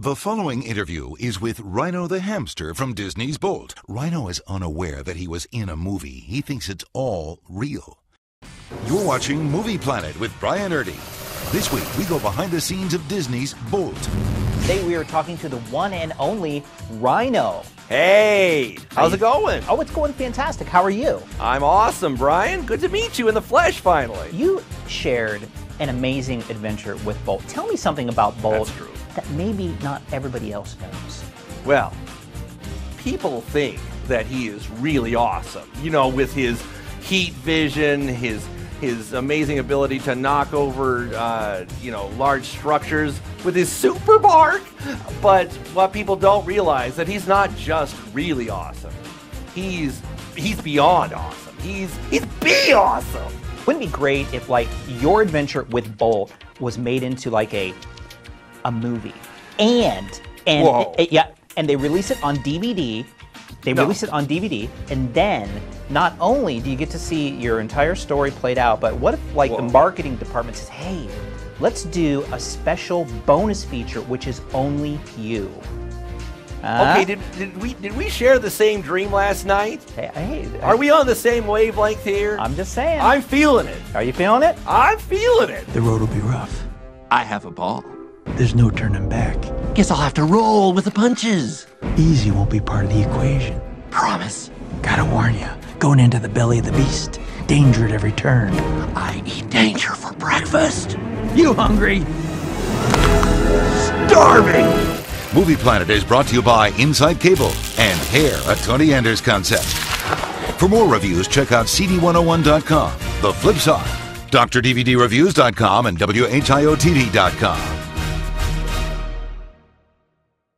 The following interview is with Rhino the hamster from Disney's Bolt. Rhino is unaware that he was in a movie. He thinks it's all real. You're watching Movie Planet with Bryan Erdy. This week, we go behind the scenes of Disney's Bolt. Today we are talking to the one and only Rhino. Hey, how's it going? Oh, it's going fantastic. How are you? I'm awesome, Bryan. Good to meet you in the flesh finally. You shared an amazing adventure with Bolt. Tell me something about Bolt that maybe not everybody else knows. Well, people think that he is really awesome. You know, with his heat vision, his his amazing ability to knock over, uh, you know, large structures with his super bark. But what people don't realize that he's not just really awesome. He's he's beyond awesome. He's he's be awesome. Wouldn't it be great if like your adventure with Bolt was made into like a a movie and and Whoa. eh, yeah and they release it on DVD. They No. release it on DVD, and then not only do you get to see your entire story played out, but what if like the marketing department says, "Hey, let's do a special bonus feature which is only you." Huh? Okay, did, did we did we share the same dream last night? Hey, hey, Are we on the same wavelength here? I'm just saying. I'm feeling it. Are you feeling it? I'm feeling it. The road will be rough. I have a ball. There's no turning back. Guess I'll have to roll with the punches. Easy won't be part of the equation. Promise. Gotta warn you, going into the belly of the beast. Danger at every turn. I eat danger for breakfast. You hungry? Starving. Movie Planet is brought to you by Inside Cable and Hair, a Tony Anders concept. For more reviews, check out CD101.com, The Flip Side, DrDVDReviews.com, and WHIOTV.com.